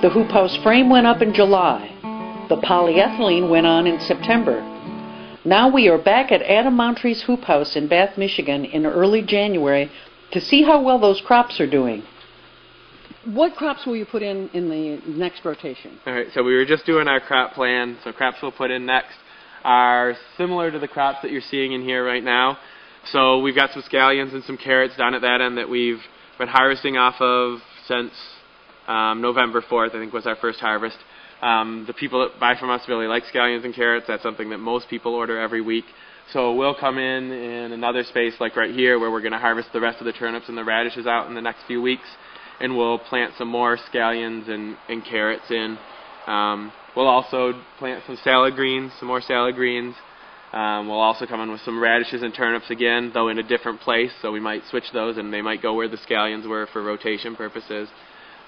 The hoop house frame went up in July. The polyethylene went on in September. Now we are back at Adam Montri's hoop house in Bath, Michigan in early January to see how well those crops are doing. What crops will you put in in the next rotation? All right, so we were just doing our crop plan. So crops we'll put in next are similar to the crops that you're seeing in here right now. So we've got some scallions and some carrots down at that end that we've been harvesting off of since um, November 4th, I think was our first harvest. Um, the people that buy from us really like scallions and carrots. That's something that most people order every week. So we'll come in in another space like right here where we're going to harvest the rest of the turnips and the radishes out in the next few weeks and we'll plant some more scallions and, and carrots in. Um, we'll also plant some salad greens, some more salad greens. Um, we'll also come in with some radishes and turnips again, though in a different place. So we might switch those, and they might go where the scallions were for rotation purposes.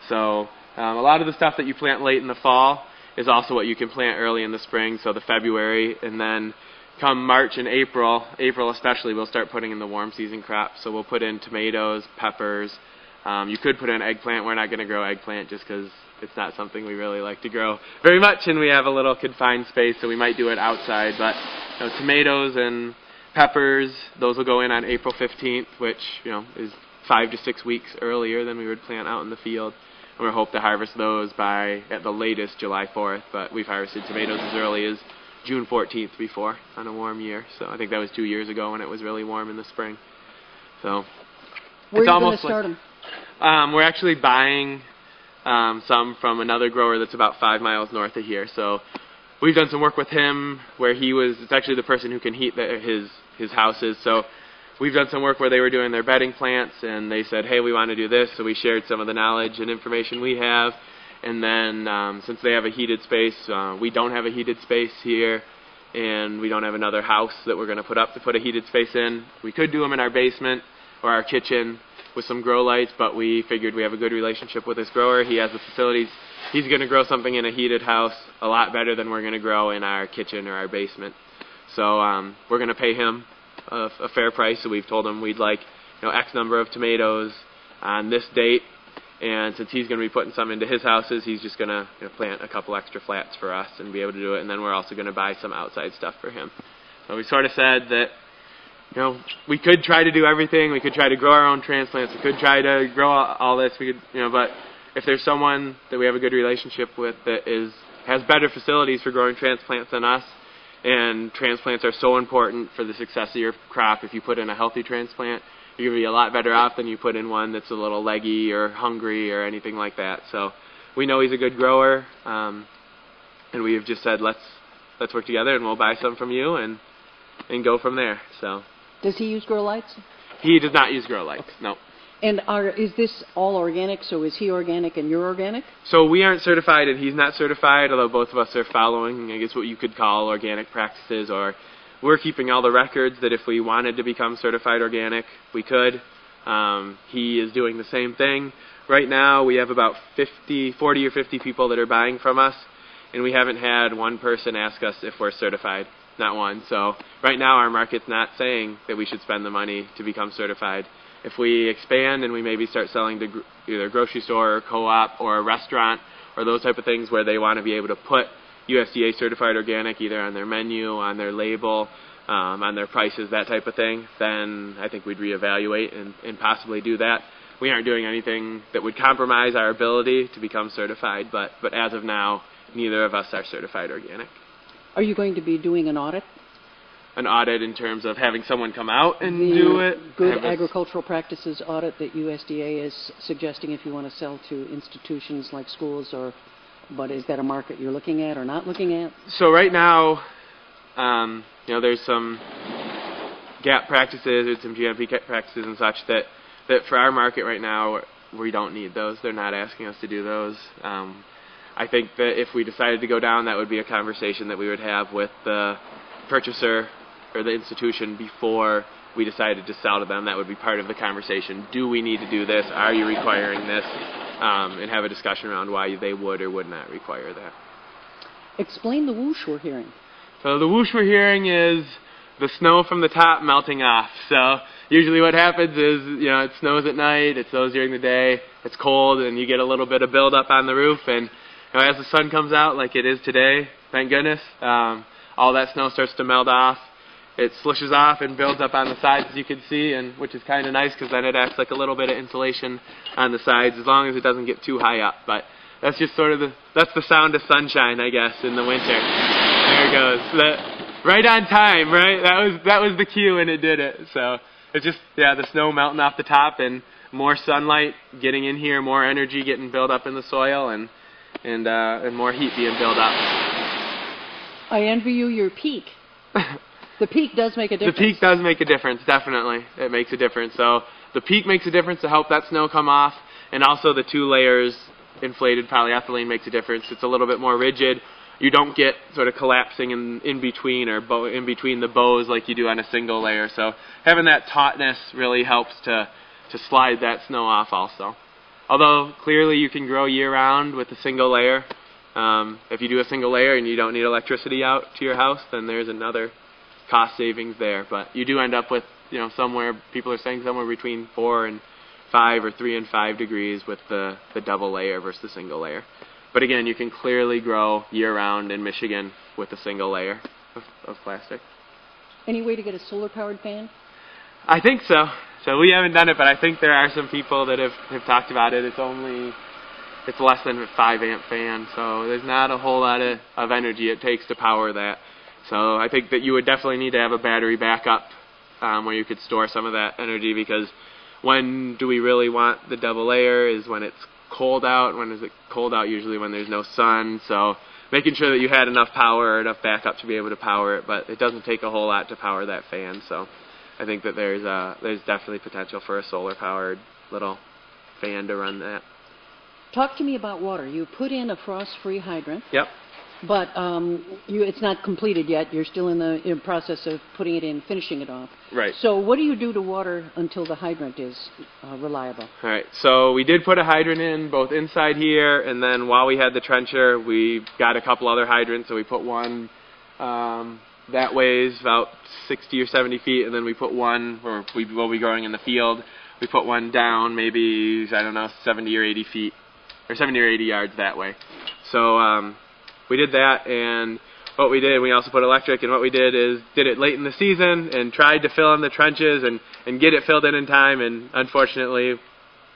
So um, a lot of the stuff that you plant late in the fall is also what you can plant early in the spring. So the February, and then come March and April, April especially, we'll start putting in the warm season crops. So we'll put in tomatoes, peppers, um, you could put in eggplant. We're not going to grow eggplant just because it's not something we really like to grow very much, and we have a little confined space, so we might do it outside. But you know, tomatoes and peppers, those will go in on April 15th, which you know is five to six weeks earlier than we would plant out in the field. We hope to harvest those by at the latest July 4th. But we've harvested tomatoes as early as June 14th before on a warm year. So I think that was two years ago when it was really warm in the spring. So Where it's are you almost start like, them? um, we're actually buying um, some from another grower that's about five miles north of here. So we've done some work with him where he was. It's actually the person who can heat the, his his houses. So we've done some work where they were doing their bedding plants, and they said, "Hey, we want to do this." So we shared some of the knowledge and information we have. And then um, since they have a heated space, uh, we don't have a heated space here, and we don't have another house that we're going to put up to put a heated space in. We could do them in our basement or our kitchen with some grow lights, but we figured we have a good relationship with this grower. He has the facilities. He's going to grow something in a heated house a lot better than we're going to grow in our kitchen or our basement. So um, we're going to pay him a, a fair price. So we've told him we'd like you know X number of tomatoes on this date. And since he's going to be putting some into his houses, he's just going to you know, plant a couple extra flats for us and be able to do it. And then we're also going to buy some outside stuff for him. So we sort of said that you know, we could try to do everything. We could try to grow our own transplants. We could try to grow all, all this. We could, you know, but if there's someone that we have a good relationship with that is has better facilities for growing transplants than us, and transplants are so important for the success of your crop. If you put in a healthy transplant, you're gonna be a lot better off than you put in one that's a little leggy or hungry or anything like that. So we know he's a good grower, um, and we have just said let's let's work together and we'll buy some from you and and go from there. So. Does he use grow lights? He does not use grow lights. No. And are, is this all organic? So is he organic and you're organic? So we aren't certified and he's not certified, although both of us are following, I guess, what you could call organic practices. Or we're keeping all the records that if we wanted to become certified organic, we could. Um, he is doing the same thing. Right now, we have about 50, 40 or 50 people that are buying from us, and we haven't had one person ask us if we're certified not one. So right now our market's not saying that we should spend the money to become certified. If we expand and we maybe start selling to gr- either a grocery store or co-op or a restaurant or those type of things where they want to be able to put USDA certified organic either on their menu, on their label, um, on their prices, that type of thing, then I think we'd reevaluate and, and possibly do that. We aren't doing anything that would compromise our ability to become certified, but, but as of now, neither of us are certified organic Are you going to be doing an audit? An audit in terms of having someone come out and the do it. Good agricultural practices audit that USDA is suggesting if you want to sell to institutions like schools or, but is that a market you're looking at or not looking at? So right now, um, you know, there's some GAP practices or some GMP practices and such that that for our market right now we don't need those. They're not asking us to do those. Um, I think that if we decided to go down, that would be a conversation that we would have with the purchaser or the institution before we decided to sell to them. That would be part of the conversation. Do we need to do this? Are you requiring this? Um, and have a discussion around why they would or would not require that. Explain the whoosh we're hearing. So the whoosh we're hearing is the snow from the top melting off. So usually what happens is, you know, it snows at night, it snows during the day, it's cold, and you get a little bit of buildup on the roof, and you know, as the sun comes out, like it is today, thank goodness, um, all that snow starts to melt off. It slushes off and builds up on the sides, as you can see, and which is kind of nice because then it acts like a little bit of insulation on the sides, as long as it doesn't get too high up. But that's just sort of the that's the sound of sunshine, I guess, in the winter. There it goes. That, right on time, right? That was that was the cue, and it did it. So it's just yeah, the snow melting off the top and more sunlight getting in here, more energy getting built up in the soil, and and uh, and more heat being built up. I envy you your peak. the peak does make a difference. The peak does make a difference, definitely. It makes a difference. So the peak makes a difference to help that snow come off, and also the two layers inflated polyethylene makes a difference. It's a little bit more rigid. You don't get sort of collapsing in, in between or bow, in between the bows like you do on a single layer. So having that tautness really helps to to slide that snow off also. Although clearly you can grow year round with a single layer. Um, if you do a single layer and you don't need electricity out to your house, then there's another cost savings there. But you do end up with you know somewhere people are saying somewhere between four and five or three and five degrees with the the double layer versus the single layer. But again, you can clearly grow year round in Michigan with a single layer of, of plastic. Any way to get a solar powered fan? I think so. So we haven't done it, but I think there are some people that have, have talked about it. It's only it's less than a five amp fan, so there's not a whole lot of, of energy it takes to power that. So I think that you would definitely need to have a battery backup um, where you could store some of that energy because when do we really want the double layer is when it's cold out. When is it cold out? Usually when there's no sun. So making sure that you had enough power or enough backup to be able to power it, but it doesn't take a whole lot to power that fan. So I think that there's uh, there's definitely potential for a solar powered little fan to run that. Talk to me about water. You put in a frost free hydrant. Yep. But um, you, it's not completed yet. You're still in the in process of putting it in, finishing it off. Right. So what do you do to water until the hydrant is uh, reliable? All right. So we did put a hydrant in both inside here, and then while we had the trencher, we got a couple other hydrants. So we put one um, that weighs about 60 or 70 feet, and then we put one where we will be growing in the field. We put one down, maybe I don't know, 70 or 80 feet, or 70 or 80 yards that way. So um, we did that, and what we did, we also put electric, and what we did is did it late in the season and tried to fill in the trenches and, and get it filled in in time, and unfortunately,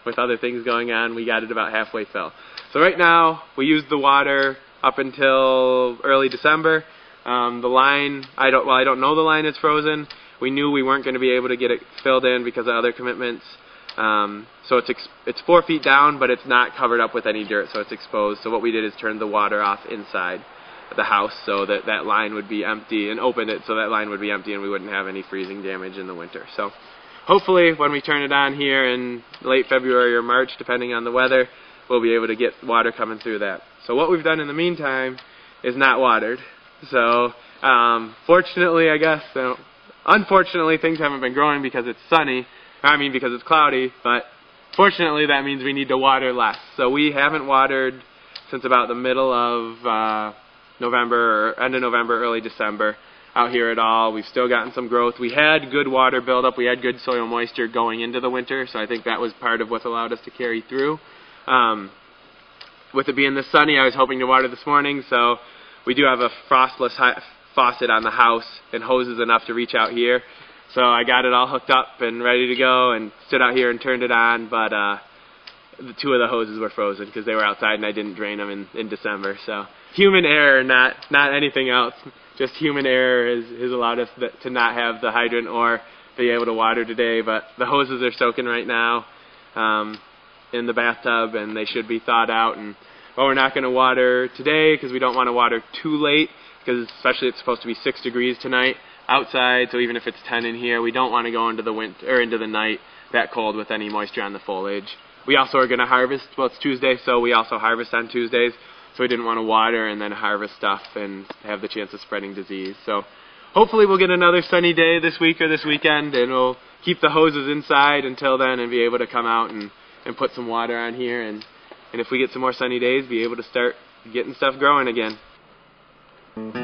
with other things going on, we got it about halfway fill. So right now, we used the water up until early December. Um, the line, I don't, well, I don't know the line is frozen. We knew we weren't going to be able to get it filled in because of other commitments. Um, so it's it's four feet down, but it's not covered up with any dirt, so it's exposed. So what we did is turn the water off inside the house so that that line would be empty and opened it so that line would be empty and we wouldn't have any freezing damage in the winter. So hopefully when we turn it on here in late February or March, depending on the weather, we'll be able to get water coming through that. So what we've done in the meantime is not watered. So um, fortunately, I guess, so unfortunately, things haven't been growing because it's sunny I mean, because it's cloudy, but fortunately that means we need to water less. So we haven't watered since about the middle of uh, November, or end of November, early December out here at all. We've still gotten some growth. We had good water buildup. We had good soil moisture going into the winter, so I think that was part of what allowed us to carry through. Um, with it being this sunny, I was hoping to water this morning, so we do have a frostless faucet on the house and hoses enough to reach out here. So I got it all hooked up and ready to go and stood out here and turned it on, but uh, the two of the hoses were frozen because they were outside and I didn't drain them in, in December. So human error, not not anything else. Just human error has, has allowed us th- to not have the hydrant or be able to water today. But the hoses are soaking right now um, in the bathtub and they should be thawed out. And well, we're not going to water today because we don't want to water too late because especially it's supposed to be six degrees tonight outside, so even if it's 10 in here, we don't want to go into the winter or into the night that cold with any moisture on the foliage. We also are going to harvest. Well, it's Tuesday, so we also harvest on Tuesdays. So we didn't want to water and then harvest stuff and have the chance of spreading disease. So hopefully we'll get another sunny day this week or this weekend, and we'll keep the hoses inside until then and be able to come out and and put some water on here and and if we get some more sunny days, be able to start getting stuff growing again.